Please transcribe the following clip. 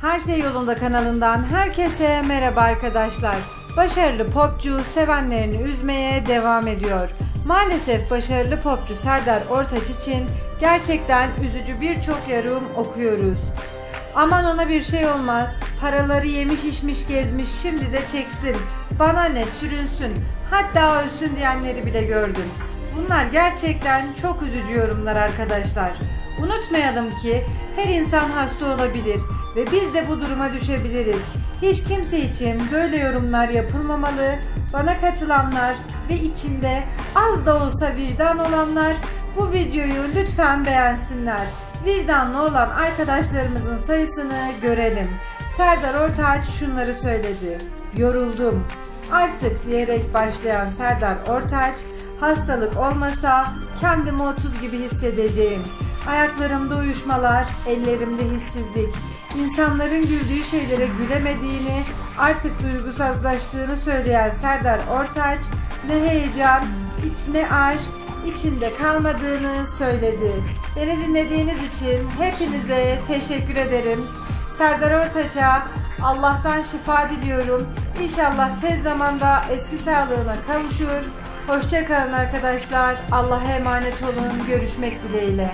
Her Şey Yolunda kanalından herkese merhaba arkadaşlar. Başarılı popçu sevenlerini üzmeye devam ediyor. Maalesef başarılı popçu Serdar Ortaç için gerçekten üzücü birçok yorum okuyoruz. Aman ona bir şey olmaz. Paraları yemiş içmiş gezmiş şimdi de çeksin. Bana ne sürünsün. Hatta ölsün diyenleri bile gördüm. Bunlar gerçekten çok üzücü yorumlar arkadaşlar. Unutmayalım ki her insan hasta olabilir ve biz de bu duruma düşebiliriz. Hiç kimse için böyle yorumlar yapılmamalı. Bana katılanlar ve içinde az da olsa vicdan olanlar bu videoyu lütfen beğensinler. Vicdanlı olan arkadaşlarımızın sayısını görelim. Serdar Ortaç şunları söyledi. Yoruldum. Artık diyerek başlayan Serdar Ortaç, hastalık olmasa kendimi 30 gibi hissedeceğim. Ayaklarımda uyuşmalar, ellerimde hissizlik. İnsanların güldüğü şeylere gülemediğini, artık duygusuzlaştığını söyleyen Serdar Ortaç, ne heyecan, hiç ne aşk, içinde kalmadığını söyledi. Beni dinlediğiniz için hepinize teşekkür ederim. Serdar Ortaç'a Allah'tan şifa diliyorum. İnşallah tez zamanda eski sağlığına kavuşur. Hoşçakalın arkadaşlar. Allah'a emanet olun. Görüşmek dileğiyle.